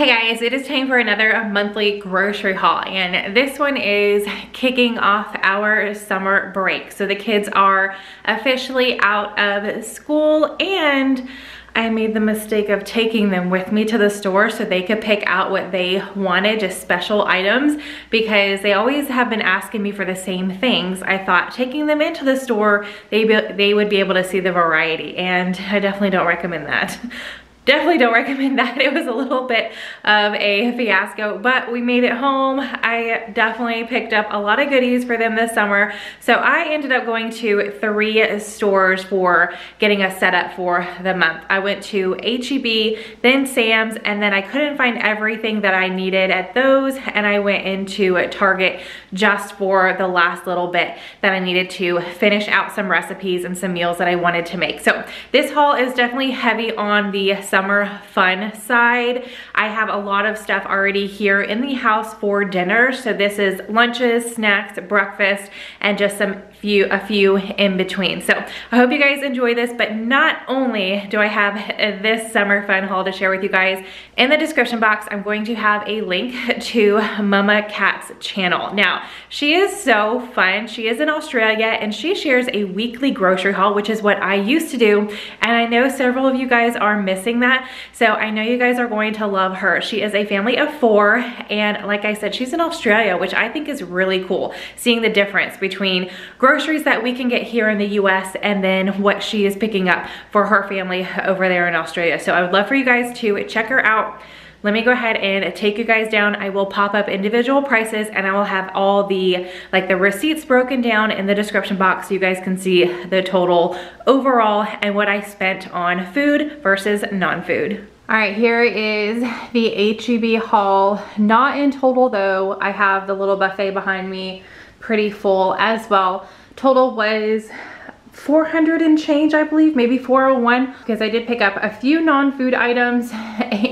Hey guys, it is time for another monthly grocery haul and this one is kicking off our summer break. So the kids are officially out of school and I made the mistake of taking them with me to the store so they could pick out what they wanted, just special items, because they always have been asking me for the same things. I thought taking them into the store, they, they would be able to see the variety, and I definitely don't recommend that definitely don't recommend that. It was a little bit of a fiasco, but we made it home. I definitely picked up a lot of goodies for them this summer. So I ended up going to three stores for getting us set up for the month. I went to HEB, then Sam's, and then I couldn't find everything that I needed at those, and I went into Target just for the last little bit that I needed to finish out some recipes and some meals that I wanted to make. So this haul is definitely heavy on the summer fun side. I have a lot of stuff already here in the house for dinner. So this is lunches, snacks, breakfast, and just some few, a few in between. So I hope you guys enjoy this, but not only do I have this summer fun haul to share with you guys, in the description box, I'm going to have a link to Mumma Kat's channel. Now, she is so fun. She is in Australia and she shares a weekly grocery haul, which is what I used to do. And I know several of you guys are missing that. So I know you guys are going to love her. She is a family of four. And like I said, she's in Australia, which I think is really cool. Seeing the difference between groceries that we can get here in the US and then what she is picking up for her family over there in Australia. So I would love for you guys to check her out let me go ahead and take you guys down. I will pop up individual prices and I will have all the like the receipts broken down in the description box so you guys can see the total overall and what I spent on food versus non-food. All right, here is the HEB haul. Not in total though. I have the little buffet behind me pretty full as well. Total was 400 and change, I believe, maybe 401, because I did pick up a few non-food items.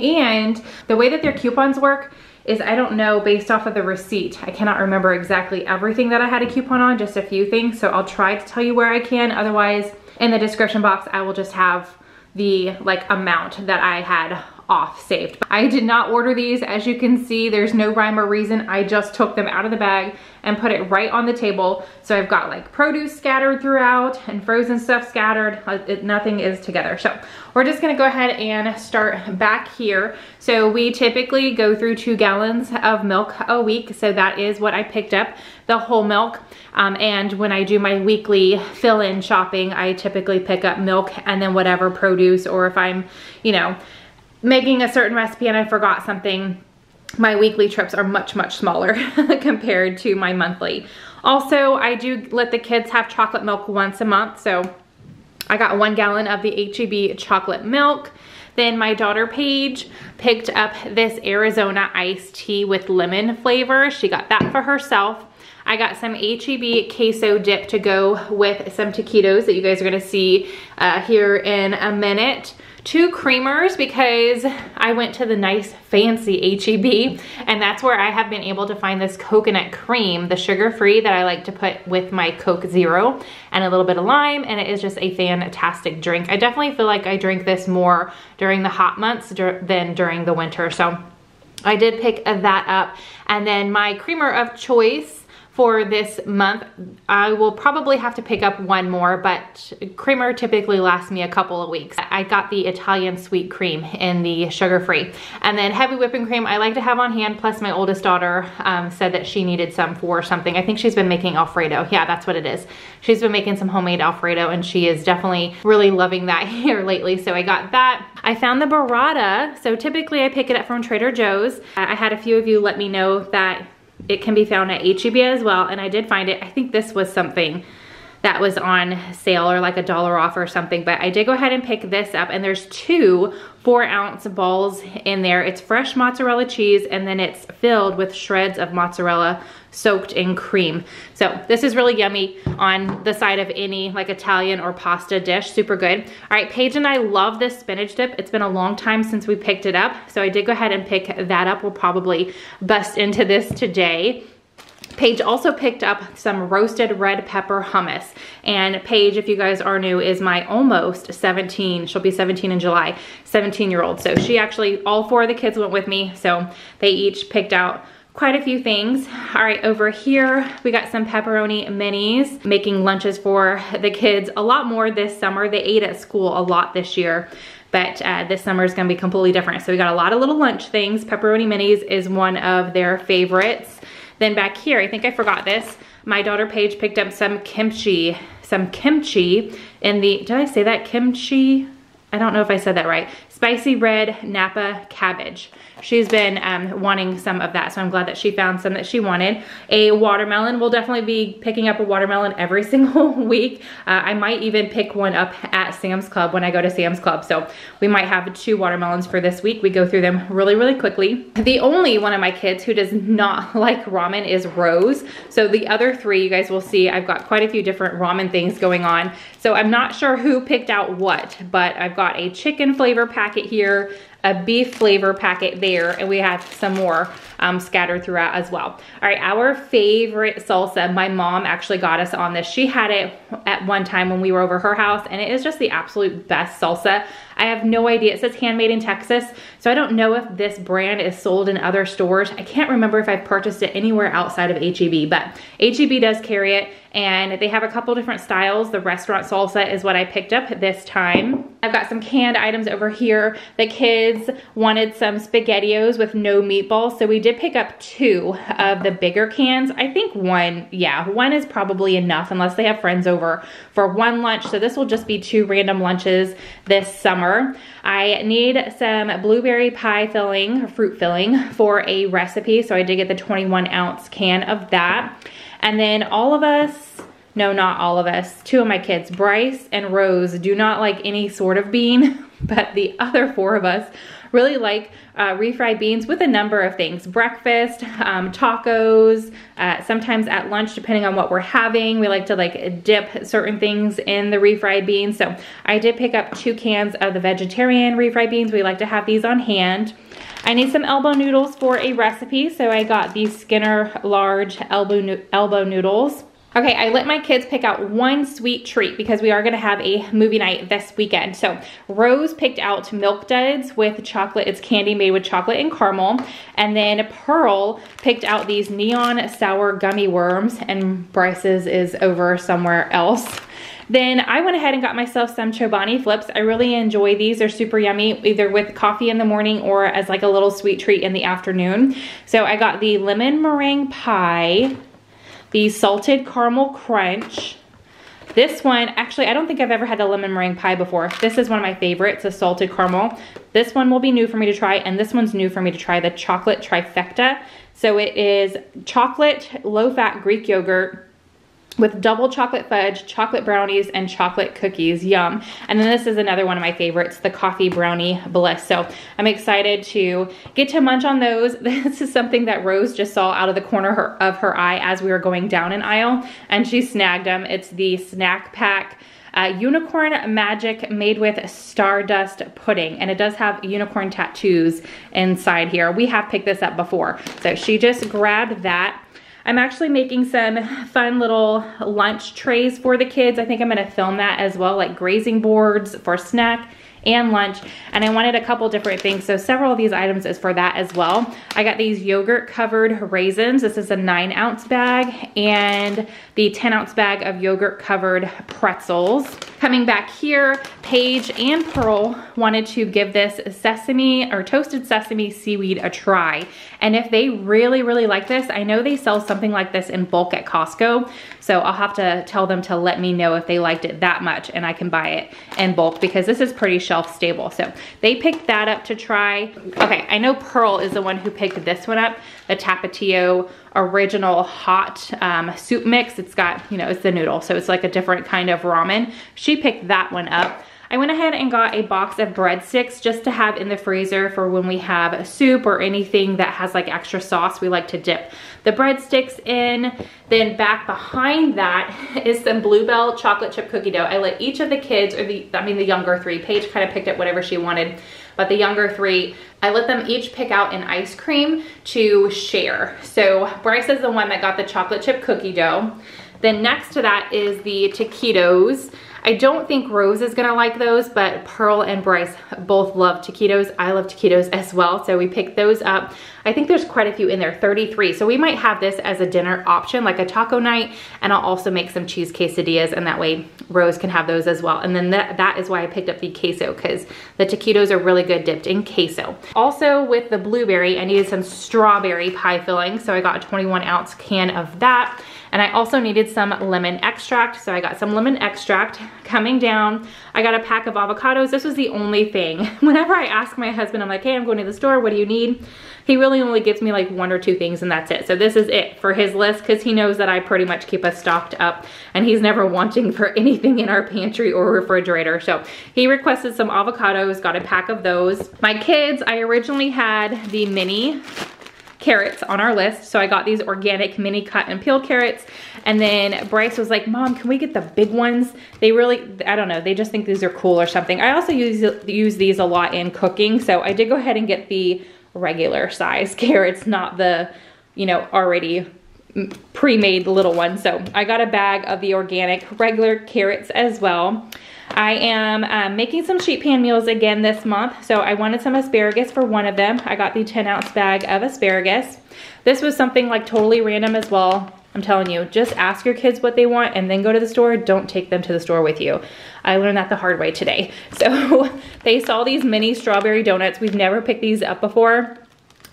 And the way that their coupons work is I don't know based off of the receipt. I cannot remember exactly everything that I had a coupon on, just a few things. So I'll try to tell you where I can. Otherwise, in the description box, I will just have the like amount that I had off saved. I did not order these. As you can see, there's no rhyme or reason. I just took them out of the bag and put it right on the table. So I've got like produce scattered throughout and frozen stuff scattered. Uh, it, nothing is together. So we're just gonna go ahead and start back here. So we typically go through two gallons of milk a week. So that is what I picked up, the whole milk. Um, and when I do my weekly fill-in shopping, I typically pick up milk and then whatever produce or if I'm, you know, making a certain recipe and I forgot something, my weekly trips are much, much smaller compared to my monthly. Also, I do let the kids have chocolate milk once a month. So I got one gallon of the HEB chocolate milk. Then my daughter Paige picked up this Arizona iced tea with lemon flavor. She got that for herself. I got some HEB queso dip to go with some taquitos that you guys are gonna see uh, here in a minute two creamers because I went to the nice fancy HEB and that's where I have been able to find this coconut cream, the sugar-free that I like to put with my Coke Zero and a little bit of lime and it is just a fantastic drink. I definitely feel like I drink this more during the hot months than during the winter. So I did pick that up. And then my creamer of choice for this month. I will probably have to pick up one more, but creamer typically lasts me a couple of weeks. I got the Italian sweet cream in the sugar-free. And then heavy whipping cream I like to have on hand, plus my oldest daughter um, said that she needed some for something. I think she's been making Alfredo. Yeah, that's what it is. She's been making some homemade Alfredo and she is definitely really loving that here lately. So I got that. I found the burrata. So typically I pick it up from Trader Joe's. I had a few of you let me know that it can be found at HEB as well, and I did find it. I think this was something that was on sale or like a dollar off or something, but I did go ahead and pick this up and there's two four ounce balls in there. It's fresh mozzarella cheese and then it's filled with shreds of mozzarella soaked in cream. So this is really yummy on the side of any like Italian or pasta dish, super good. All right, Paige and I love this spinach dip. It's been a long time since we picked it up. So I did go ahead and pick that up. We'll probably bust into this today. Paige also picked up some roasted red pepper hummus. And Paige, if you guys are new, is my almost 17, she'll be 17 in July, 17 year old. So she actually, all four of the kids went with me. So they each picked out quite a few things. All right, over here, we got some pepperoni minis, making lunches for the kids a lot more this summer. They ate at school a lot this year but uh, this summer is gonna be completely different. So we got a lot of little lunch things. Pepperoni minis is one of their favorites. Then back here, I think I forgot this, my daughter Paige picked up some kimchi, some kimchi in the, did I say that? Kimchi? I don't know if I said that right. Spicy red Napa cabbage she's been um, wanting some of that. So I'm glad that she found some that she wanted. A watermelon, we'll definitely be picking up a watermelon every single week. Uh, I might even pick one up at Sam's Club when I go to Sam's Club. So we might have two watermelons for this week. We go through them really, really quickly. The only one of my kids who does not like ramen is Rose. So the other three, you guys will see, I've got quite a few different ramen things going on. So I'm not sure who picked out what, but I've got a chicken flavor packet here, a beef flavor packet there, and we have some more um, scattered throughout as well. All right, our favorite salsa, my mom actually got us on this. She had it at one time when we were over her house, and it is just the absolute best salsa. I have no idea. It says handmade in Texas, so I don't know if this brand is sold in other stores. I can't remember if I purchased it anywhere outside of HEB, but HEB does carry it and they have a couple different styles. The restaurant salsa is what I picked up this time. I've got some canned items over here. The kids wanted some SpaghettiOs with no meatballs, so we did pick up two of the bigger cans. I think one, yeah, one is probably enough unless they have friends over for one lunch. So this will just be two random lunches this summer. I need some blueberry pie filling, fruit filling for a recipe. So I did get the 21 ounce can of that. And then all of us, no, not all of us, two of my kids, Bryce and Rose, do not like any sort of bean, but the other four of us really like uh, refried beans with a number of things. Breakfast, um, tacos, uh, sometimes at lunch, depending on what we're having. We like to like dip certain things in the refried beans. So I did pick up two cans of the vegetarian refried beans. We like to have these on hand. I need some elbow noodles for a recipe, so I got these Skinner large elbow, elbow noodles. Okay, I let my kids pick out one sweet treat because we are gonna have a movie night this weekend. So Rose picked out Milk Duds with chocolate. It's candy made with chocolate and caramel. And then Pearl picked out these neon sour gummy worms and Bryce's is over somewhere else. Then I went ahead and got myself some Chobani flips. I really enjoy these. They're super yummy, either with coffee in the morning or as like a little sweet treat in the afternoon. So I got the lemon meringue pie, the salted caramel crunch, this one, actually, I don't think I've ever had the lemon meringue pie before. This is one of my favorites, the salted caramel. This one will be new for me to try, and this one's new for me to try, the chocolate trifecta. So it is chocolate, low-fat Greek yogurt, with double chocolate fudge, chocolate brownies, and chocolate cookies. Yum. And then this is another one of my favorites, the coffee brownie bliss. So I'm excited to get to munch on those. This is something that Rose just saw out of the corner of her eye as we were going down an aisle, and she snagged them. It's the snack pack uh, unicorn magic made with stardust pudding and it does have unicorn tattoos inside here we have picked this up before so she just grabbed that I'm actually making some fun little lunch trays for the kids. I think I'm gonna film that as well, like grazing boards for snack and lunch. And I wanted a couple different things. So several of these items is for that as well. I got these yogurt covered raisins. This is a nine ounce bag and the 10 ounce bag of yogurt covered pretzels. Coming back here, Paige and Pearl wanted to give this sesame or toasted sesame seaweed a try. And if they really, really like this, I know they sell something like this in bulk at Costco. So I'll have to tell them to let me know if they liked it that much and I can buy it in bulk because this is pretty shelf stable. So they picked that up to try. Okay, I know Pearl is the one who picked this one up, the Tapatio original hot um, soup mix. It's got, you know, it's the noodle. So it's like a different kind of ramen. She picked that one up. I went ahead and got a box of breadsticks just to have in the freezer for when we have a soup or anything that has like extra sauce. We like to dip the breadsticks in. Then back behind that is some Bluebell chocolate chip cookie dough. I let each of the kids, or the, I mean the younger three, Paige kind of picked up whatever she wanted. but the younger three, I let them each pick out an ice cream to share. So Bryce is the one that got the chocolate chip cookie dough. Then next to that is the taquitos. I don't think Rose is gonna like those, but Pearl and Bryce both love taquitos. I love taquitos as well, so we picked those up. I think there's quite a few in there, 33. So we might have this as a dinner option, like a taco night, and I'll also make some cheese quesadillas, and that way Rose can have those as well. And then that, that is why I picked up the queso, because the taquitos are really good dipped in queso. Also with the blueberry, I needed some strawberry pie filling, so I got a 21 ounce can of that. And I also needed some lemon extract. So I got some lemon extract coming down. I got a pack of avocados. This was the only thing. Whenever I ask my husband, I'm like, hey, I'm going to the store. What do you need? He really only gives me like one or two things and that's it. So this is it for his list because he knows that I pretty much keep us stocked up and he's never wanting for anything in our pantry or refrigerator. So he requested some avocados, got a pack of those. My kids, I originally had the mini carrots on our list. So I got these organic mini cut and peeled carrots. And then Bryce was like, mom, can we get the big ones? They really, I don't know, they just think these are cool or something. I also use, use these a lot in cooking. So I did go ahead and get the regular size carrots, not the, you know, already pre-made little ones. So I got a bag of the organic regular carrots as well. I am um, making some sheet pan meals again this month. So I wanted some asparagus for one of them. I got the 10 ounce bag of asparagus. This was something like totally random as well. I'm telling you, just ask your kids what they want and then go to the store. Don't take them to the store with you. I learned that the hard way today. So they saw these mini strawberry donuts. We've never picked these up before.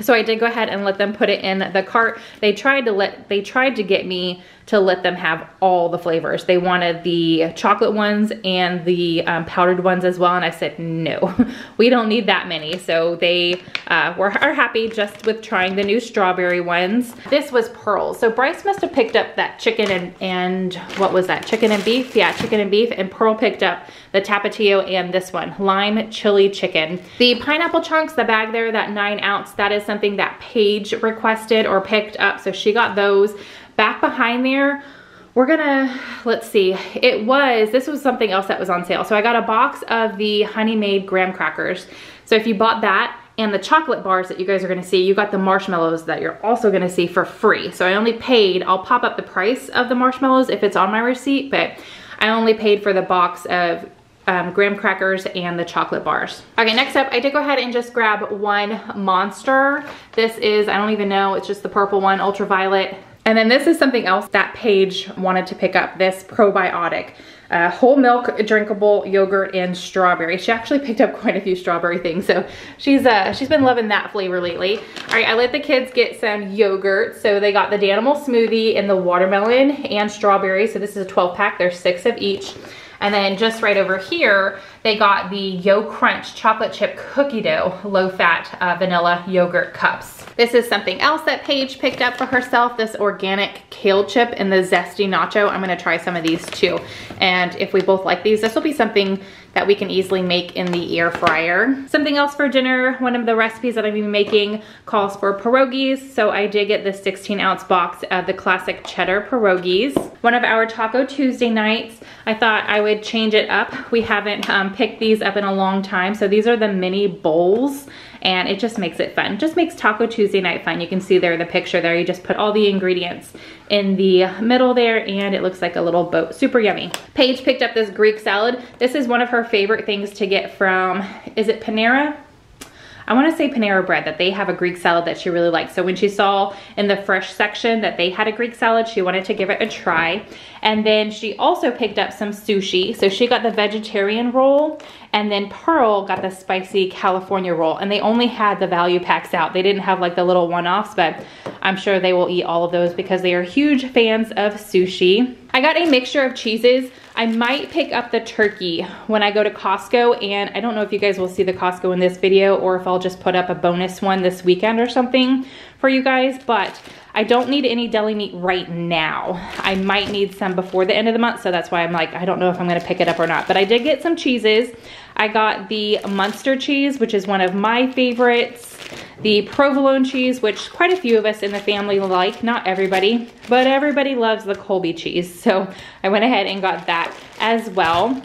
So I did go ahead and let them put it in the cart. They tried to let, they tried to get me to let them have all the flavors. They wanted the chocolate ones and the um, powdered ones as well. And I said, no, we don't need that many. So they uh, were are happy just with trying the new strawberry ones. This was Pearl. So Bryce must have picked up that chicken and, and what was that? Chicken and beef? Yeah, chicken and beef. And Pearl picked up the Tapatio and this one, lime chili chicken. The pineapple chunks, the bag there, that nine ounce, that is something that Paige requested or picked up. So she got those back behind there, we're gonna, let's see, it was, this was something else that was on sale. So I got a box of the Honey Maid graham crackers. So if you bought that and the chocolate bars that you guys are gonna see, you got the marshmallows that you're also gonna see for free. So I only paid, I'll pop up the price of the marshmallows if it's on my receipt, but I only paid for the box of um, graham crackers and the chocolate bars. Okay, next up, I did go ahead and just grab one Monster. This is, I don't even know, it's just the purple one, ultraviolet. And then this is something else that Paige wanted to pick up, this probiotic. Uh, whole milk, drinkable yogurt, and strawberry. She actually picked up quite a few strawberry things, so she's uh, she's been loving that flavor lately. All right, I let the kids get some yogurt. So they got the Danimal smoothie and the watermelon and strawberry. So this is a 12 pack, there's six of each. And then just right over here, they got the Yo Crunch chocolate chip cookie dough, low fat uh, vanilla yogurt cups. This is something else that Paige picked up for herself, this organic kale chip and the zesty nacho. I'm gonna try some of these too. And if we both like these, this will be something that we can easily make in the air fryer. Something else for dinner, one of the recipes that I'm be making calls for pierogies. So I did get this 16 ounce box of the classic cheddar pierogies. One of our Taco Tuesday nights, I thought I would change it up. We haven't um, picked these up in a long time. So these are the mini bowls and it just makes it fun. Just makes Taco Tuesday night fun. You can see there the picture there. You just put all the ingredients in the middle there and it looks like a little boat. Super yummy. Paige picked up this Greek salad. This is one of her favorite things to get from, is it Panera? I wanna say Panera Bread, that they have a Greek salad that she really likes. So when she saw in the fresh section that they had a Greek salad, she wanted to give it a try. And then she also picked up some sushi. So she got the vegetarian roll and then Pearl got the spicy California roll and they only had the value packs out. They didn't have like the little one-offs, but I'm sure they will eat all of those because they are huge fans of sushi. I got a mixture of cheeses. I might pick up the turkey when I go to Costco and I don't know if you guys will see the Costco in this video or if I'll just put up a bonus one this weekend or something for you guys, but I don't need any deli meat right now. I might need some before the end of the month, so that's why I'm like, I don't know if I'm gonna pick it up or not. But I did get some cheeses. I got the Munster cheese, which is one of my favorites. The provolone cheese, which quite a few of us in the family like, not everybody, but everybody loves the Colby cheese. So I went ahead and got that as well.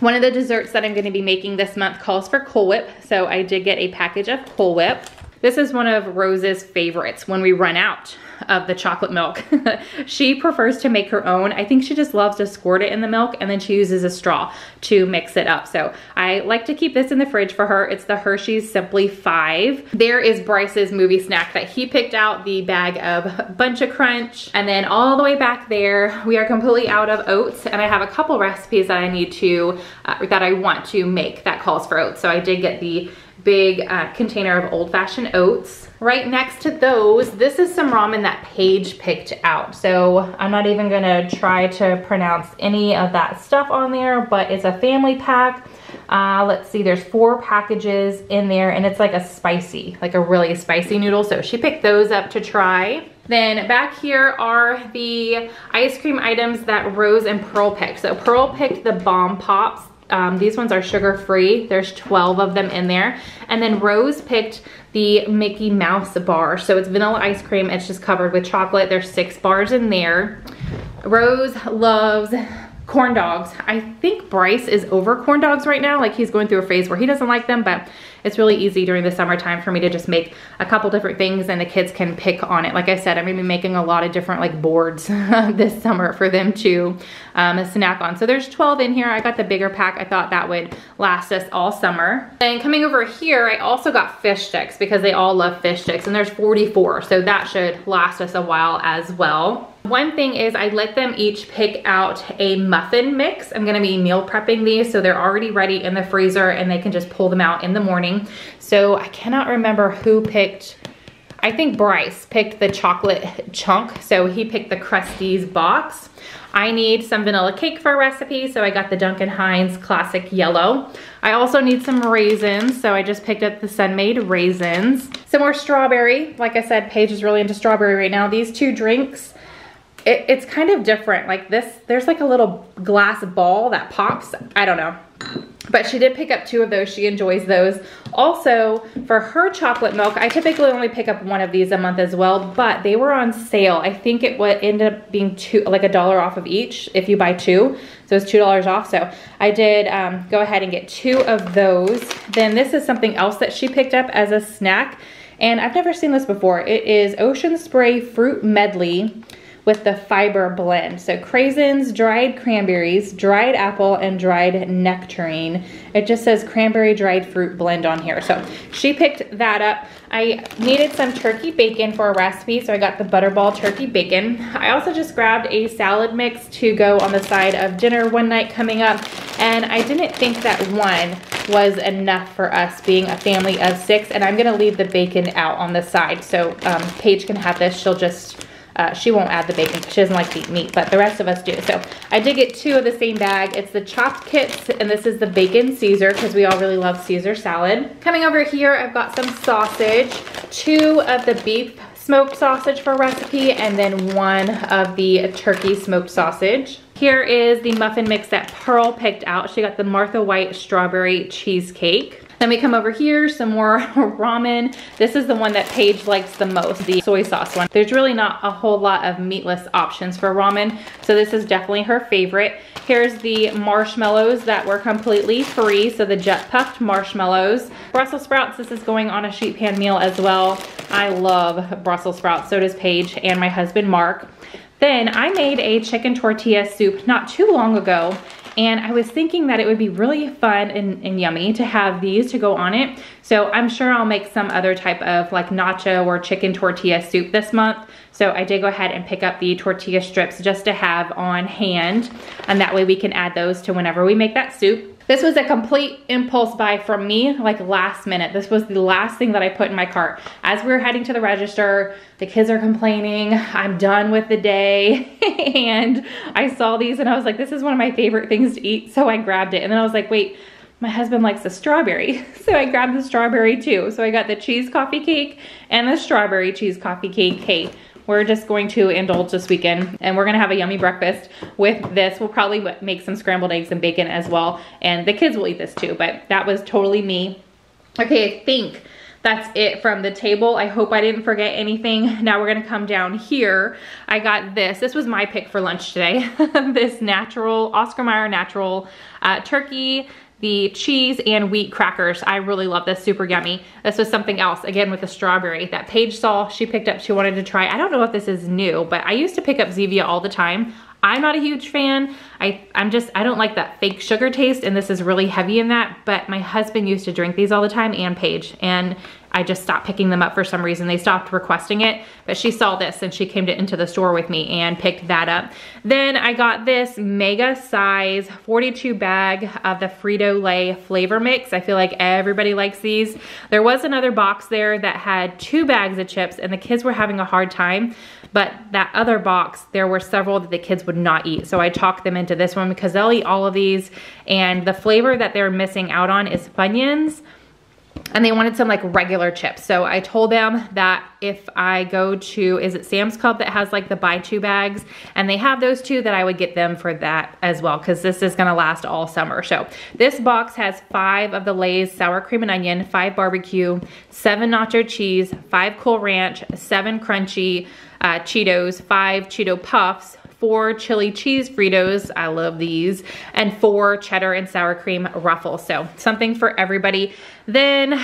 One of the desserts that I'm gonna be making this month calls for Cool Whip. So I did get a package of Cool Whip. This is one of Rose's favorites when we run out of the chocolate milk. she prefers to make her own. I think she just loves to squirt it in the milk and then she uses a straw to mix it up. So I like to keep this in the fridge for her. It's the Hershey's Simply 5. There is Bryce's movie snack that he picked out, the bag of Buncha Crunch. And then all the way back there, we are completely out of oats and I have a couple recipes that I need to, uh, that I want to make that calls for oats. So I did get the big uh, container of old-fashioned oats. Right next to those, this is some ramen that Paige picked out. So I'm not even gonna try to pronounce any of that stuff on there, but it's a family pack. Uh, let's see, there's four packages in there and it's like a spicy, like a really spicy noodle. So she picked those up to try. Then back here are the ice cream items that Rose and Pearl picked. So Pearl picked the Bomb Pops. Um, these ones are sugar free. There's 12 of them in there. And then Rose picked the Mickey Mouse bar. So it's vanilla ice cream. It's just covered with chocolate. There's six bars in there. Rose loves corn dogs. I think Bryce is over corn dogs right now. Like he's going through a phase where he doesn't like them, but it's really easy during the summertime for me to just make a couple different things and the kids can pick on it. Like I said, I'm gonna be making a lot of different like boards this summer for them to um, snack on. So there's 12 in here. I got the bigger pack. I thought that would last us all summer. And coming over here, I also got fish sticks because they all love fish sticks and there's 44. So that should last us a while as well. One thing is I let them each pick out a muffin mix. I'm gonna be meal prepping these so they're already ready in the freezer and they can just pull them out in the morning. So I cannot remember who picked I think Bryce picked the chocolate chunk, so he picked the Krusteaz box. I need some vanilla cake for a recipe, so I got the Duncan Hines Classic Yellow. I also need some raisins, so I just picked up the Sun-Maid raisins. Some more strawberry. Like I said, Paige is really into strawberry right now. These two drinks, it, it's kind of different. Like this, there's like a little glass ball that pops. I don't know. But she did pick up two of those. She enjoys those. Also, for her chocolate milk, I typically only pick up one of these a month as well, but they were on sale. I think it would end up being two, like a dollar off of each if you buy two. So it's $2 off. So I did um, go ahead and get two of those. Then this is something else that she picked up as a snack. And I've never seen this before. It is Ocean Spray Fruit Medley with the fiber blend. So craisins, dried cranberries, dried apple, and dried nectarine. It just says cranberry dried fruit blend on here. So she picked that up. I needed some turkey bacon for a recipe, so I got the Butterball turkey bacon. I also just grabbed a salad mix to go on the side of dinner one night coming up, and I didn't think that one was enough for us being a family of six, and I'm gonna leave the bacon out on the side, so um, Paige can have this. She'll just uh, she won't add the bacon she doesn't like to eat meat, but the rest of us do. So I did get two of the same bag. It's the chopped kits, and this is the bacon Caesar because we all really love Caesar salad. Coming over here, I've got some sausage, two of the beef smoked sausage for recipe, and then one of the turkey smoked sausage. Here is the muffin mix that Pearl picked out. She got the Martha White strawberry cheesecake. Then we come over here, some more ramen. This is the one that Paige likes the most, the soy sauce one. There's really not a whole lot of meatless options for ramen, so this is definitely her favorite. Here's the marshmallows that were completely free, so the jet puffed marshmallows. Brussels sprouts, this is going on a sheet pan meal as well. I love Brussels sprouts, so does Paige and my husband Mark. Then I made a chicken tortilla soup not too long ago and I was thinking that it would be really fun and, and yummy to have these to go on it. So I'm sure I'll make some other type of like nacho or chicken tortilla soup this month. So I did go ahead and pick up the tortilla strips just to have on hand. And that way we can add those to whenever we make that soup. This was a complete impulse buy from me, like last minute. This was the last thing that I put in my cart. As we were heading to the register, the kids are complaining, I'm done with the day. and I saw these and I was like, this is one of my favorite things to eat. So I grabbed it. And then I was like, wait, my husband likes the strawberry. So I grabbed the strawberry too. So I got the cheese coffee cake and the strawberry cheese coffee cake. Hey, we're just going to indulge this weekend and we're gonna have a yummy breakfast with this. We'll probably make some scrambled eggs and bacon as well. And the kids will eat this too, but that was totally me. Okay, I think that's it from the table. I hope I didn't forget anything. Now we're gonna come down here. I got this. This was my pick for lunch today. this natural, Oscar Mayer natural uh, turkey the cheese and wheat crackers. I really love this, super yummy. This was something else, again with the strawberry that Paige saw, she picked up, she wanted to try. I don't know if this is new, but I used to pick up Zevia all the time. I'm not a huge fan. I, I'm just, I don't like that fake sugar taste and this is really heavy in that, but my husband used to drink these all the time and Paige and I just stopped picking them up for some reason. They stopped requesting it, but she saw this and she came to, into the store with me and picked that up. Then I got this mega size 42 bag of the Frito-Lay flavor mix. I feel like everybody likes these. There was another box there that had two bags of chips and the kids were having a hard time, but that other box, there were several that the kids would not eat. So I talked them into this one because they'll eat all of these and the flavor that they're missing out on is Funyuns and they wanted some like regular chips. So I told them that if I go to, is it Sam's Club that has like the buy two bags and they have those two that I would get them for that as well because this is gonna last all summer. So this box has five of the Lay's sour cream and onion, five barbecue, seven nacho cheese, five Cool Ranch, seven crunchy uh, Cheetos, five Cheeto Puffs, four chili cheese Fritos, I love these, and four cheddar and sour cream ruffles. So something for everybody. Then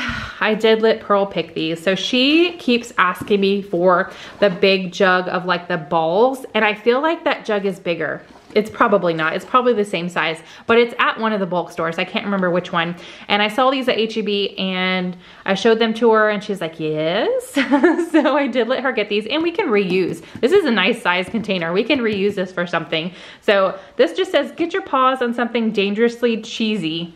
I did let Pearl pick these. So she keeps asking me for the big jug of like the balls, and I feel like that jug is bigger. It's probably not. It's probably the same size, but it's at one of the bulk stores. I can't remember which one. And I saw these at HEB and I showed them to her and she's like, yes. so I did let her get these and we can reuse. This is a nice size container. We can reuse this for something. So this just says, get your paws on something dangerously cheesy.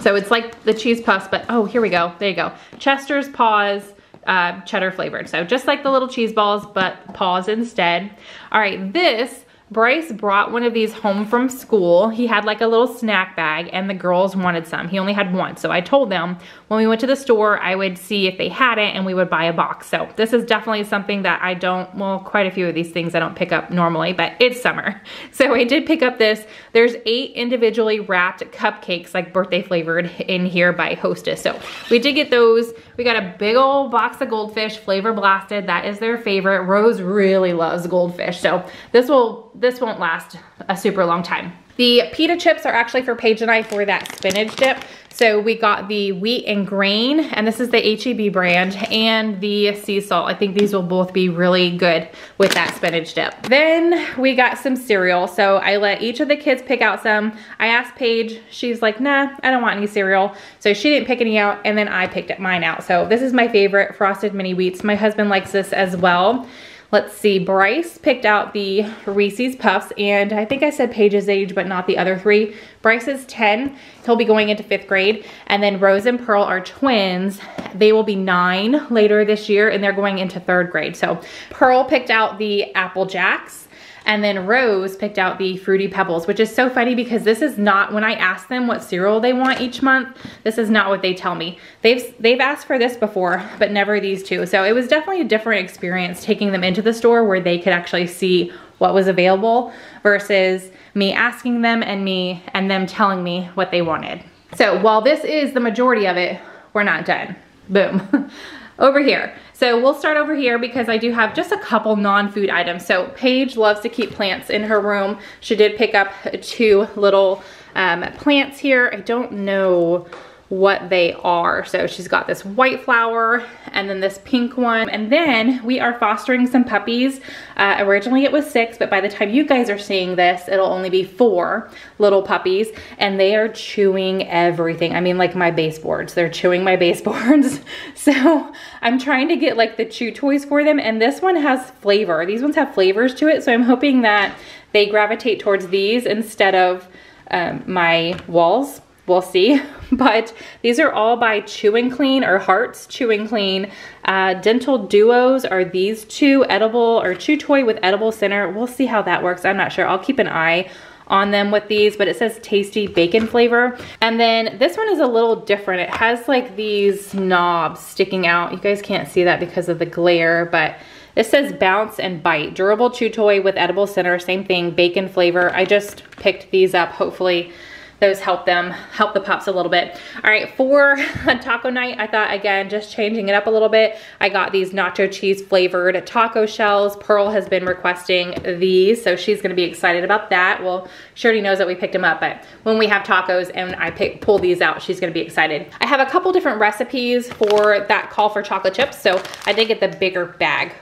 So it's like the cheese puffs, but oh, here we go. There you go. Chester's Paws uh, cheddar flavored. So just like the little cheese balls, but paws instead. All right, this Bryce brought one of these home from school. He had like a little snack bag and the girls wanted some. He only had one. So I told them when we went to the store, I would see if they had it and we would buy a box. So this is definitely something that I don't, well, quite a few of these things I don't pick up normally, but it's summer. So I did pick up this. There's eight individually wrapped cupcakes, like birthday flavored in here by Hostess. So we did get those. We got a big old box of goldfish, flavor blasted. That is their favorite. Rose really loves goldfish. So this will this won't last a super long time. The pita chips are actually for Paige and I for that spinach dip. So we got the wheat and grain, and this is the HEB brand, and the sea salt. I think these will both be really good with that spinach dip. Then we got some cereal. So I let each of the kids pick out some. I asked Paige, she's like, nah, I don't want any cereal. So she didn't pick any out, and then I picked mine out. So this is my favorite, Frosted Mini Wheats. My husband likes this as well. Let's see, Bryce picked out the Reese's Puffs, and I think I said Paige's age, but not the other three. Bryce is 10, he'll be going into fifth grade, and then Rose and Pearl are twins. They will be nine later this year, and they're going into third grade. So Pearl picked out the Apple Jacks, and then Rose picked out the Fruity Pebbles, which is so funny because this is not, when I ask them what cereal they want each month, this is not what they tell me. They've, they've asked for this before, but never these two. So it was definitely a different experience taking them into the store where they could actually see what was available versus me asking them and me and them telling me what they wanted. So while this is the majority of it, we're not done. Boom. over here. So we'll start over here because I do have just a couple non-food items. So Paige loves to keep plants in her room. She did pick up two little um, plants here. I don't know what they are. So she's got this white flower and then this pink one. And then we are fostering some puppies. Uh, originally it was six, but by the time you guys are seeing this, it'll only be four little puppies and they are chewing everything. I mean like my baseboards, they're chewing my baseboards. so I'm trying to get like the chew toys for them and this one has flavor. These ones have flavors to it. So I'm hoping that they gravitate towards these instead of um, my walls we'll see. But these are all by Chew 'n Clean or Hartz Chewing Clean. Uh, dental Duos are these two, edible or chew toy with edible center. We'll see how that works. I'm not sure. I'll keep an eye on them with these, but it says tasty bacon flavor. And then this one is a little different. It has like these knobs sticking out. You guys can't see that because of the glare, but it says bounce and bite. Durable chew toy with edible center, same thing, bacon flavor. I just picked these up. Hopefully those help them, help the pups a little bit. All right, for a taco night, I thought, again, just changing it up a little bit. I got these nacho cheese flavored taco shells. Pearl has been requesting these, so she's gonna be excited about that. Well, she already knows that we picked them up, but when we have tacos and I pick, pull these out, she's gonna be excited. I have a couple different recipes for that call for chocolate chips, so I did get the bigger bag.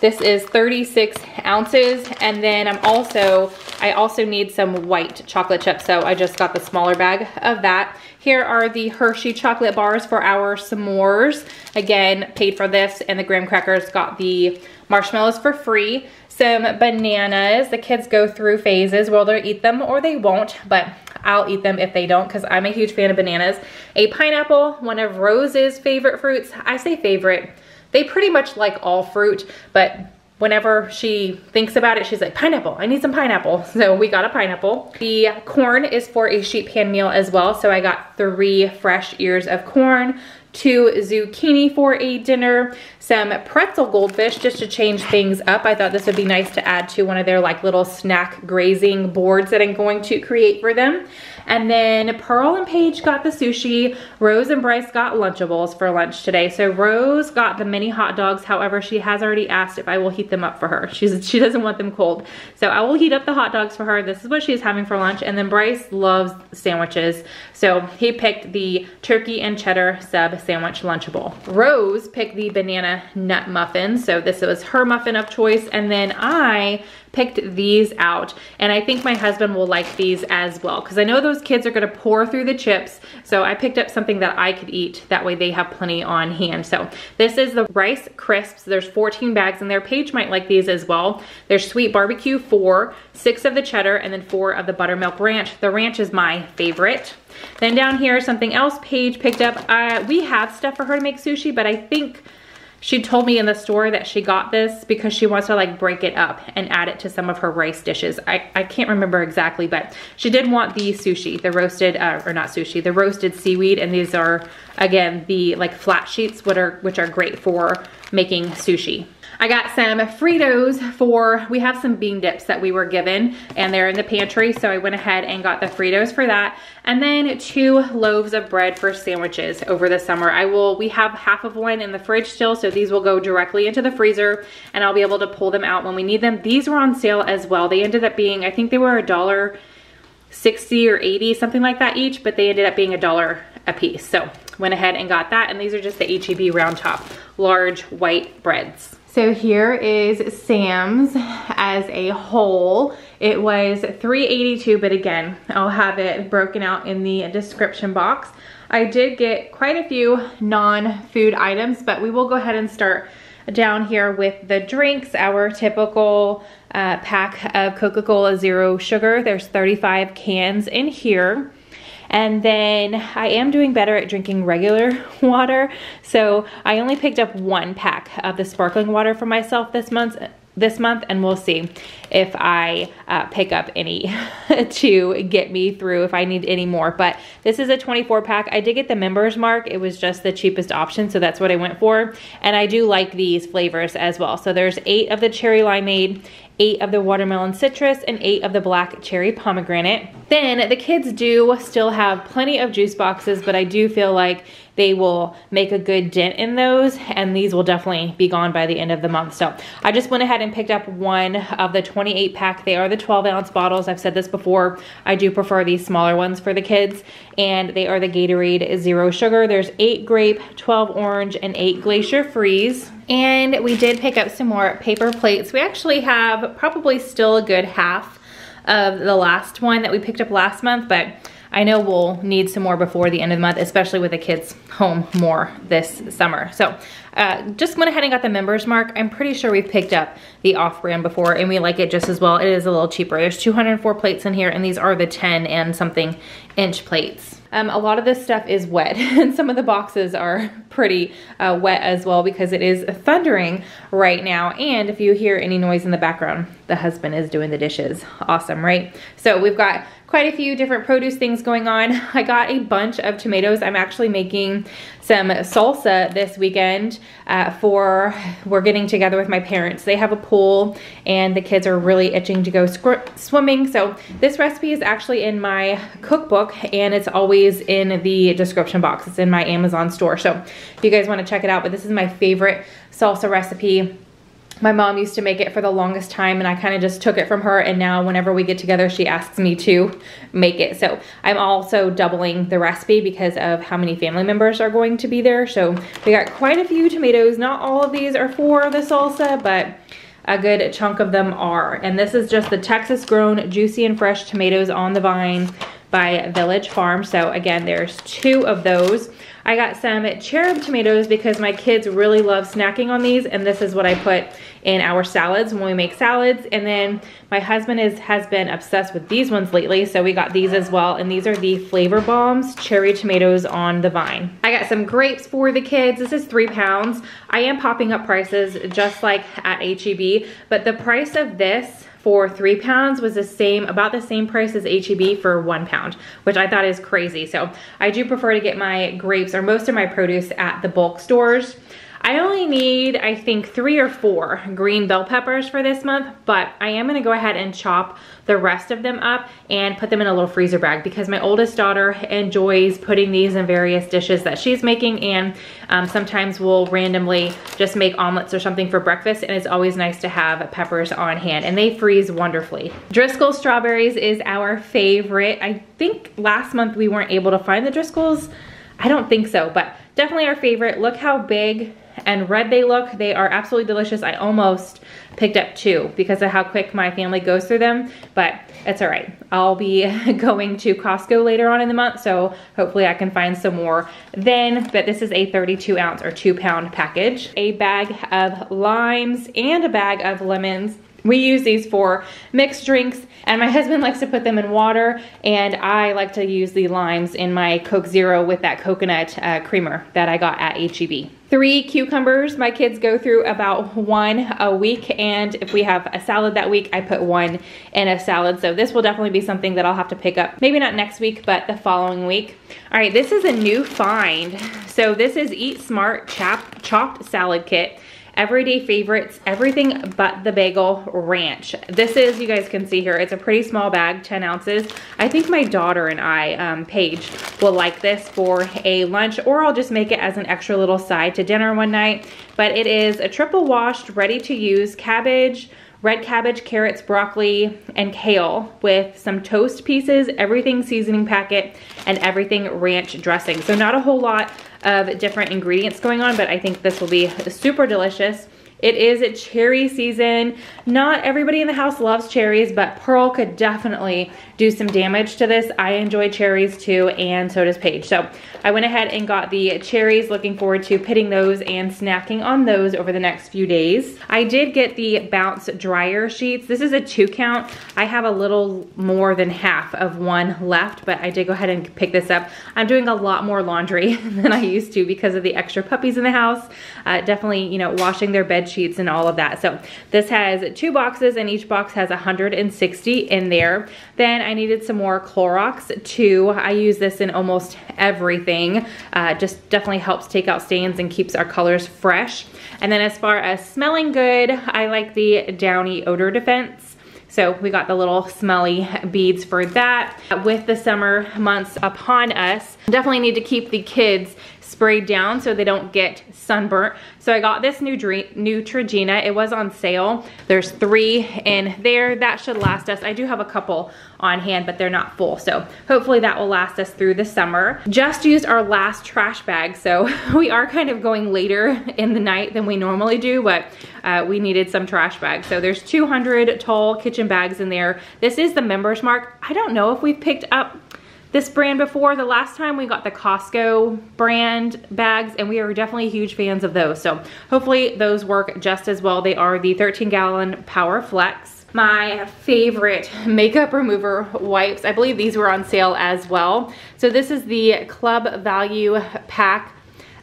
This is 36 ounces, and then I'm also, I also need some white chocolate chips, so I just got the smaller bag of that. Here are the Hershey chocolate bars for our s'mores. Again, paid for this, and the graham crackers got the marshmallows for free. Some bananas. The kids go through phases where they'll eat them or they won't, but I'll eat them if they don't because I'm a huge fan of bananas. A pineapple, one of Rose's favorite fruits. I say favorite. They pretty much like all fruit, but whenever she thinks about it, she's like, pineapple, I need some pineapple. So we got a pineapple. The corn is for a sheet pan meal as well. So I got three fresh ears of corn, two zucchini for a dinner, some pretzel goldfish just to change things up. I thought this would be nice to add to one of their like little snack grazing boards that I'm going to create for them. And then Pearl and Paige got the sushi. Rose and Bryce got Lunchables for lunch today. So Rose got the mini hot dogs. However, she has already asked if I will heat them up for her. She's, she doesn't want them cold. So I will heat up the hot dogs for her. This is what she's having for lunch. And then Bryce loves sandwiches. So he picked the turkey and cheddar sub sandwich Lunchable. Rose picked the banana nut muffin. So this was her muffin of choice. And then I picked these out. And I think my husband will like these as well because I know those kids are gonna pour through the chips. So I picked up something that I could eat. That way they have plenty on hand. So this is the rice crisps. There's 14 bags in there. Paige might like these as well. There's sweet barbecue four six of the cheddar and then four of the buttermilk ranch. The ranch is my favorite then down here something else Paige picked up uh, we have stuff for her to make sushi but I think she told me in the store that she got this because she wants to like break it up and add it to some of her rice dishes. I, I can't remember exactly, but she did want the sushi, the roasted, uh, or not sushi, the roasted seaweed. And these are, again, the like flat sheets, which are, which are great for making sushi. I got some Fritos for, we have some bean dips that we were given and they're in the pantry. So I went ahead and got the Fritos for that. And then two loaves of bread for sandwiches over the summer. I will, we have half of one in the fridge still. So these will go directly into the freezer and I'll be able to pull them out when we need them. These were on sale as well. They ended up being, I think they were a dollar 60 or 80, something like that each, but they ended up being a dollar a piece. So went ahead and got that. And these are just the HEB round top, large white breads. So here is Sam's as a whole. It was 382, but again, I'll have it broken out in the description box. I did get quite a few non-food items, but we will go ahead and start down here with the drinks, our typical uh, pack of Coca-Cola Zero Sugar. There's 35 cans in here. And then I am doing better at drinking regular water. So I only picked up one pack of the sparkling water for myself this month this month and we'll see if I uh, pick up any to get me through if I need any more. But this is a 24 pack. I did get the members mark. It was just the cheapest option. So that's what I went for. And I do like these flavors as well. So there's eight of the cherry limeade, eight of the watermelon citrus, and eight of the black cherry pomegranate. Then the kids do still have plenty of juice boxes, but I do feel like they will make a good dent in those and these will definitely be gone by the end of the month. So I just went ahead and picked up one of the 28 pack. They are the 12 ounce bottles. I've said this before. I do prefer these smaller ones for the kids and they are the Gatorade Zero Sugar. There's eight grape, 12 orange, and eight glacier freeze. And we did pick up some more paper plates. We actually have probably still a good half of the last one that we picked up last month, but I know we'll need some more before the end of the month, especially with the kids home more this summer. So uh, just went ahead and got the members mark. I'm pretty sure we've picked up the off-brand before and we like it just as well. It is a little cheaper. There's 204 plates in here and these are the 10 and something inch plates. Um, a lot of this stuff is wet and some of the boxes are pretty uh, wet as well because it is thundering right now. And if you hear any noise in the background, the husband is doing the dishes. Awesome, right? So we've got quite a few different produce things going on. I got a bunch of tomatoes. I'm actually making some salsa this weekend uh, for, we're getting together with my parents. They have a pool and the kids are really itching to go swimming. So this recipe is actually in my cookbook and it's always in the description box. It's in my Amazon store. So if you guys wanna check it out, but this is my favorite salsa recipe my mom used to make it for the longest time and I kind of just took it from her and now whenever we get together she asks me to make it. So I'm also doubling the recipe because of how many family members are going to be there. So we got quite a few tomatoes. Not all of these are for the salsa, but a good chunk of them are. And this is just the Texas grown juicy and fresh tomatoes on the vine by Village Farm. So again, there's two of those. I got some cherub tomatoes because my kids really love snacking on these and this is what I put in our salads when we make salads. And then my husband is has been obsessed with these ones lately so we got these as well and these are the Flavor Bombs cherry tomatoes on the vine. I got some grapes for the kids. This is three pounds. I am popping up prices just like at HEB but the price of this for three pounds was the same, about the same price as HEB for one pound, which I thought is crazy. So I do prefer to get my grapes or most of my produce at the bulk stores. I only need, I think, three or four green bell peppers for this month, but I am gonna go ahead and chop the rest of them up and put them in a little freezer bag because my oldest daughter enjoys putting these in various dishes that she's making and um, sometimes we'll randomly just make omelets or something for breakfast and it's always nice to have peppers on hand and they freeze wonderfully. Driscoll strawberries is our favorite. I think last month we weren't able to find the Driscolls. I don't think so, but definitely our favorite. Look how big and red they look. They are absolutely delicious. I almost picked up two because of how quick my family goes through them, but it's all right. I'll be going to Costco later on in the month, so hopefully I can find some more then, but this is a 32 ounce or two pound package. A bag of limes and a bag of lemons. We use these for mixed drinks and my husband likes to put them in water and I like to use the limes in my Coke Zero with that coconut uh, creamer that I got at HEB. Three cucumbers, my kids go through about one a week and if we have a salad that week, I put one in a salad. So this will definitely be something that I'll have to pick up, maybe not next week, but the following week. All right, this is a new find. So this is Eat Smart Chop, Chopped Salad Kit everyday favorites, everything but the bagel ranch. This is, you guys can see here, it's a pretty small bag, 10 ounces. I think my daughter and I, um, Paige, will like this for a lunch or I'll just make it as an extra little side to dinner one night. But it is a triple washed, ready to use cabbage, red cabbage, carrots, broccoli, and kale with some toast pieces, everything seasoning packet, and everything ranch dressing. So not a whole lot of different ingredients going on, but I think this will be super delicious. It is cherry season. Not everybody in the house loves cherries, but Pearl could definitely do some damage to this. I enjoy cherries too, and so does Paige. So I went ahead and got the cherries, looking forward to pitting those and snacking on those over the next few days. I did get the Bounce dryer sheets. This is a two count. I have a little more than half of one left, but I did go ahead and pick this up. I'm doing a lot more laundry than I used to because of the extra puppies in the house. Uh, definitely, you know, washing their bed sheets and all of that. So this has two boxes and each box has 160 in there. Then I needed some more Clorox too. I use this in almost everything. Uh, just definitely helps take out stains and keeps our colors fresh. And then as far as smelling good, I like the Downy Odor Defense. So we got the little smelly beads for that. With the summer months upon us, definitely need to keep the kids sprayed down so they don't get sunburnt. So I got this new Neutrogena. It was on sale. There's three in there. That should last us. I do have a couple on hand, but they're not full. So hopefully that will last us through the summer. Just used our last trash bag. So we are kind of going later in the night than we normally do, but uh, we needed some trash bags. So there's 200 tall kitchen bags in there. This is the Members Mark. I don't know if we've picked up this brand before. The last time we got the Costco brand bags and we are definitely huge fans of those. So hopefully those work just as well. They are the 13 gallon Power Flex. My favorite makeup remover wipes. I believe these were on sale as well. So this is the Club Value Pack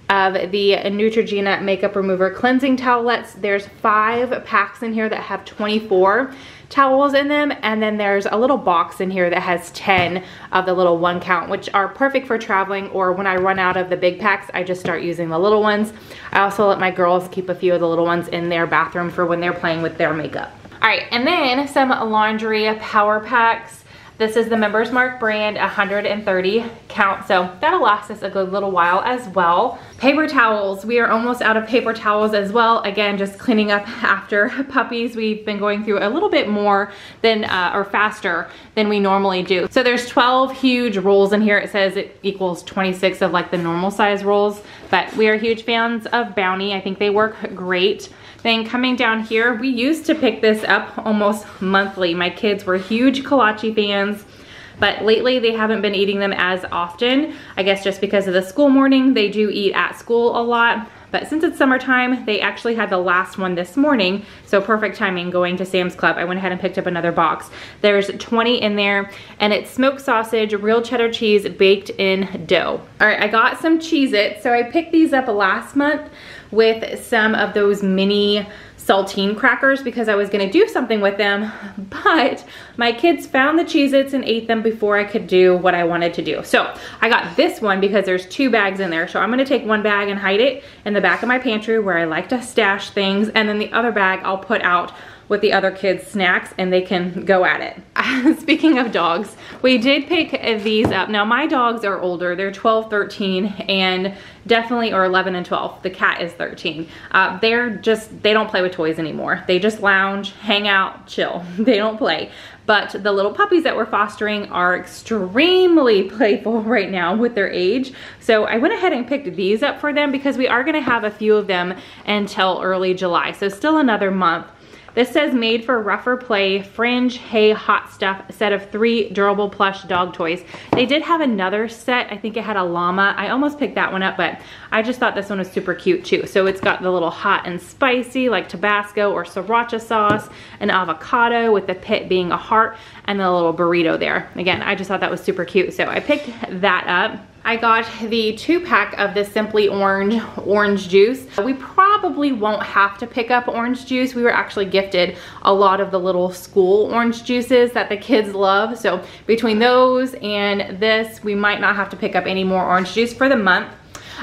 of the Neutrogena Makeup Remover Cleansing Towelettes. There's five packs in here that have 24 towels in them and then there's a little box in here that has 10 of the little one count which are perfect for traveling or when I run out of the big packs I just start using the little ones. I also let my girls keep a few of the little ones in their bathroom for when they're playing with their makeup. All right, and then some laundry power packs. This is the Members Mark brand 130 count, so that'll last us a good little while as well. Paper towels, we are almost out of paper towels as well. Again, just cleaning up after puppies. We've been going through a little bit more than, uh, or faster than we normally do. So there's 12 huge rolls in here. It says it equals 26 of like the normal size rolls, but we are huge fans of Bounty. I think they work great. Then coming down here, we used to pick this up almost monthly. My kids were huge kolache fans but lately they haven't been eating them as often. I guess just because of the school morning, they do eat at school a lot. But since it's summertime, they actually had the last one this morning. So perfect timing going to Sam's Club. I went ahead and picked up another box. There's 20 in there and it's smoked sausage, real cheddar cheese baked in dough. All right, I got some Cheez-Its. So I picked these up last month with some of those mini saltine crackers because I was gonna do something with them, but my kids found the Cheez-Its and ate them before I could do what I wanted to do. So I got this one because there's two bags in there. So I'm gonna take one bag and hide it in the back of my pantry where I like to stash things. And then the other bag I'll put out with the other kids snacks and they can go at it. Speaking of dogs, we did pick these up. Now my dogs are older, they're 12, 13 and definitely or 11 and 12. The cat is 13. Uh, they're just, they don't play with toys anymore. They just lounge, hang out, chill. They don't play. But the little puppies that we're fostering are extremely playful right now with their age. So I went ahead and picked these up for them because we are gonna have a few of them until early July. So still another month. This says made for rougher play, fringe, hay, hot stuff, set of three durable plush dog toys. They did have another set. I think it had a llama. I almost picked that one up, but I just thought this one was super cute too. So it's got the little hot and spicy like Tabasco or sriracha sauce, an avocado with the pit being a heart, and a little burrito there. Again, I just thought that was super cute. So I picked that up. I got the two pack of the Simply Orange orange juice. We probably won't have to pick up orange juice. We were actually gifted a lot of the little school orange juices that the kids love. So between those and this, we might not have to pick up any more orange juice for the month.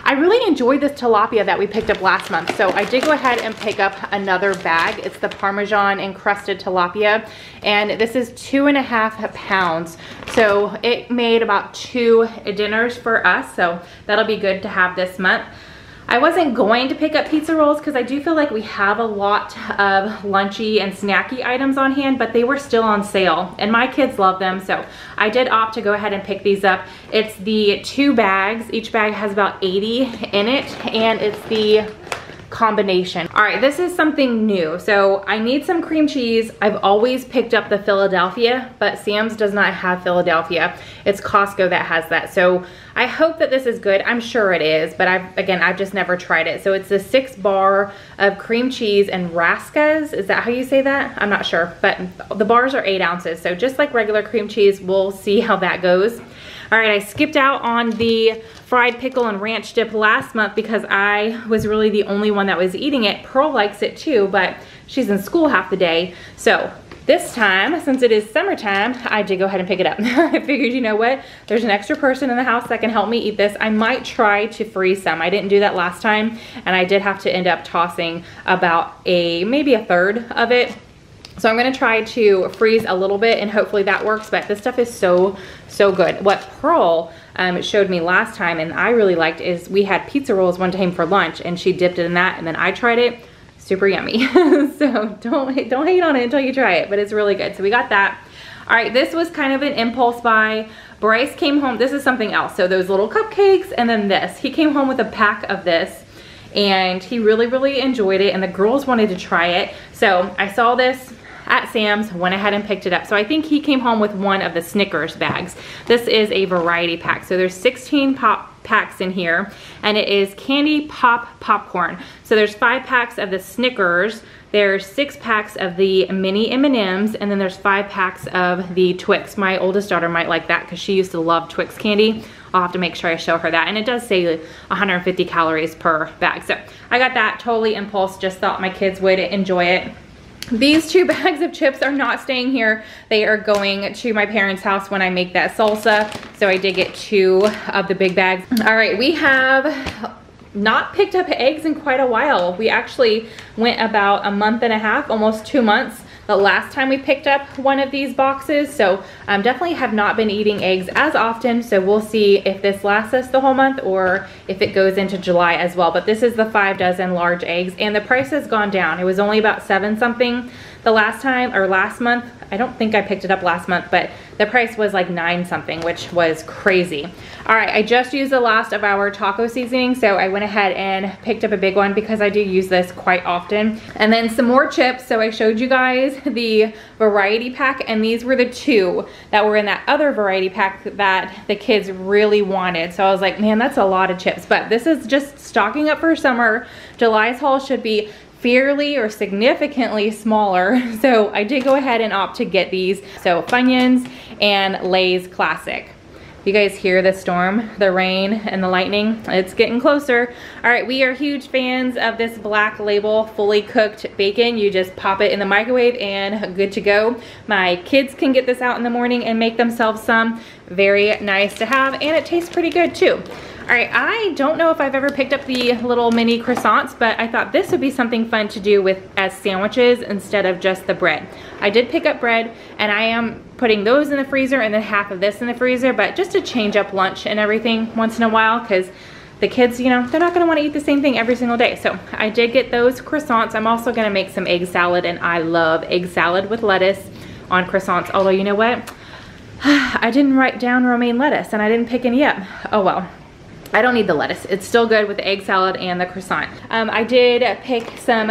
I really enjoyed this tilapia that we picked up last month. So I did go ahead and pick up another bag. It's the Parmesan encrusted tilapia. And this is two and a half pounds. So it made about two dinners for us. So that'll be good to have this month. I wasn't going to pick up pizza rolls because I do feel like we have a lot of lunchy and snacky items on hand, but they were still on sale and my kids love them. So I did opt to go ahead and pick these up. It's the two bags. Each bag has about 80 in it and it's the combination. All right, this is something new. So I need some cream cheese. I've always picked up the Philadelphia, but Sam's does not have Philadelphia. It's Costco that has that. So I hope that this is good. I'm sure it is, but I've, again, I've just never tried it. So it's a six bar of cream cheese and Raskas. Is that how you say that? I'm not sure, but the bars are eight ounces. So just like regular cream cheese, we'll see how that goes. All right, I skipped out on the fried pickle and ranch dip last month because I was really the only one that was eating it. Pearl likes it too, but she's in school half the day. So this time, since it is summertime, I did go ahead and pick it up. I figured, you know what? There's an extra person in the house that can help me eat this. I might try to freeze some. I didn't do that last time, and I did have to end up tossing about a, maybe a third of it so I'm gonna try to freeze a little bit and hopefully that works, but this stuff is so, so good. What Pearl um, showed me last time and I really liked is we had pizza rolls one time for lunch and she dipped it in that and then I tried it, super yummy. so don't, don't hate on it until you try it, but it's really good. So we got that. All right, this was kind of an impulse buy. Bryce came home, this is something else. So those little cupcakes and then this. He came home with a pack of this and he really, really enjoyed it and the girls wanted to try it. So I saw this at Sam's, went ahead and picked it up. So I think he came home with one of the Snickers bags. This is a variety pack. So there's 16 pop packs in here and it is candy pop popcorn. So there's five packs of the Snickers, there's six packs of the mini M&Ms and then there's five packs of the Twix. My oldest daughter might like that because she used to love Twix candy. I'll have to make sure I show her that. And it does say 150 calories per bag. So I got that totally impulse, just thought my kids would enjoy it. These two bags of chips are not staying here. They are going to my parents' house when I make that salsa. So I did get two of the big bags. All right, we have not picked up eggs in quite a while. We actually went about a month and a half, almost two months the last time we picked up one of these boxes. So um, definitely have not been eating eggs as often. So we'll see if this lasts us the whole month or if it goes into July as well. But this is the five dozen large eggs and the price has gone down. It was only about seven something the last time or last month. I don't think I picked it up last month, but the price was like nine something, which was crazy. All right, I just used the last of our taco seasoning, so I went ahead and picked up a big one because I do use this quite often. And then some more chips. So I showed you guys the variety pack, and these were the two that were in that other variety pack that the kids really wanted. So I was like, man, that's a lot of chips. But this is just stocking up for summer. July's haul should be fairly or significantly smaller. So I did go ahead and opt to get these. So Funyuns and Lay's Classic. You guys hear the storm, the rain, and the lightning? It's getting closer. All right, we are huge fans of this black label fully cooked bacon. You just pop it in the microwave and good to go. My kids can get this out in the morning and make themselves some. Very nice to have, and it tastes pretty good too. All right, I don't know if I've ever picked up the little mini croissants, but I thought this would be something fun to do with as sandwiches instead of just the bread. I did pick up bread and I am putting those in the freezer and then half of this in the freezer, but just to change up lunch and everything once in a while because the kids, you know, they're not gonna wanna eat the same thing every single day. So I did get those croissants. I'm also gonna make some egg salad and I love egg salad with lettuce on croissants. Although you know what? I didn't write down romaine lettuce and I didn't pick any up. Oh well. I don't need the lettuce. It's still good with the egg salad and the croissant. Um, I did pick some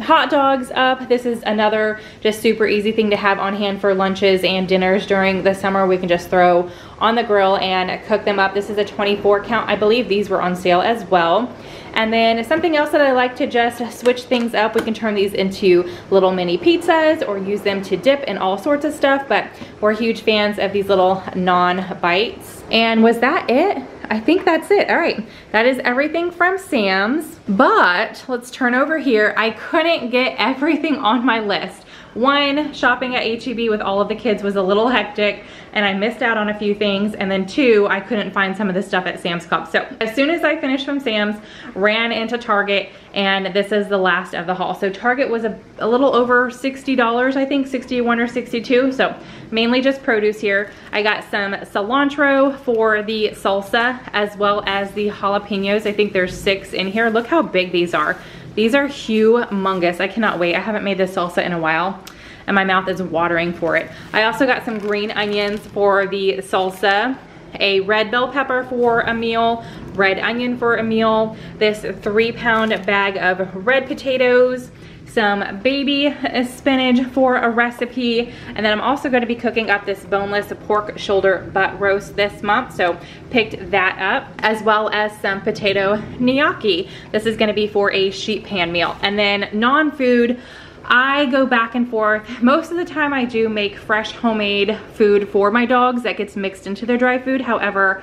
hot dogs up. This is another just super easy thing to have on hand for lunches and dinners during the summer. We can just throw on the grill and cook them up. This is a 24 count. I believe these were on sale as well. And then something else that I like to just switch things up, we can turn these into little mini pizzas or use them to dip in all sorts of stuff, but we're huge fans of these little naan-bites. And was that it? I think that's it. All right, that is everything from Sam's. But let's turn over here. I couldn't get everything on my list. One, shopping at HEB with all of the kids was a little hectic and I missed out on a few things. And then two, I couldn't find some of the stuff at Sam's Club. So as soon as I finished from Sam's, ran into Target and this is the last of the haul. So Target was a, a little over $60, I think 61 or 62. So mainly just produce here. I got some cilantro for the salsa as well as the jalapenos. I think there's six in here. Look how big these are. These are humongous. I cannot wait. I haven't made this salsa in a while and my mouth is watering for it. I also got some green onions for the salsa, a red bell pepper for a meal, red onion for a meal, this three pound bag of red potatoes, some baby spinach for a recipe. And then I'm also gonna be cooking up this boneless pork shoulder butt roast this month. So picked that up as well as some potato gnocchi. This is gonna be for a sheet pan meal. And then non-food, I go back and forth. Most of the time I do make fresh homemade food for my dogs that gets mixed into their dry food. However,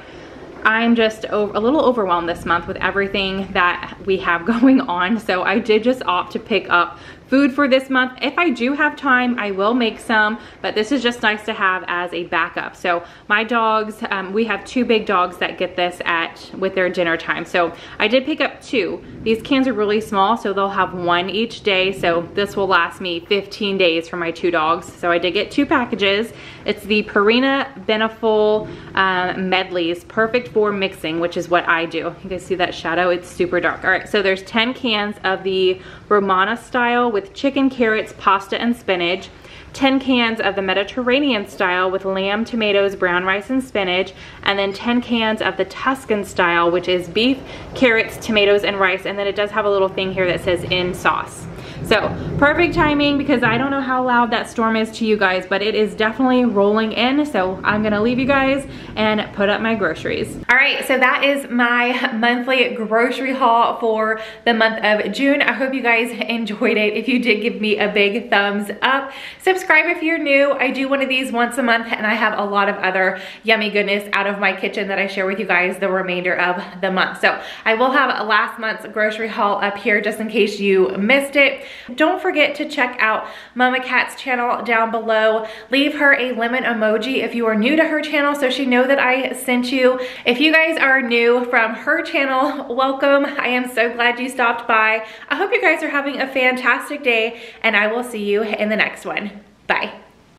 I'm just a little overwhelmed this month with everything that we have going on. So I did just opt to pick up food for this month. If I do have time, I will make some, but this is just nice to have as a backup. So my dogs, um, we have two big dogs that get this at with their dinner time. So I did pick up two. These cans are really small, so they'll have one each day. So this will last me 15 days for my two dogs. So I did get two packages. It's the Purina Beneful um, Medleys, perfect for mixing, which is what I do. You guys see that shadow? It's super dark. All right, so there's 10 cans of the Romana style with chicken, carrots, pasta, and spinach. 10 cans of the Mediterranean style with lamb, tomatoes, brown rice, and spinach, and then 10 cans of the Tuscan style, which is beef, carrots, tomatoes, and rice, and then it does have a little thing here that says in sauce. So perfect timing because I don't know how loud that storm is to you guys, but it is definitely rolling in. So I'm gonna leave you guys and put up my groceries. All right, so that is my monthly grocery haul for the month of June. I hope you guys enjoyed it. If you did, give me a big thumbs up. Subscribe if you're new. I do one of these once a month and I have a lot of other yummy goodness out of my kitchen that I share with you guys the remainder of the month. So I will have last month's grocery haul up here just in case you missed it. Don't forget to check out Mumma Kat's channel down below. Leave her a lemon emoji if you are new to her channel so she know that I sent you. If you guys are new from her channel, welcome. I am so glad you stopped by. I hope you guys are having a fantastic day and I will see you in the next one. Bye.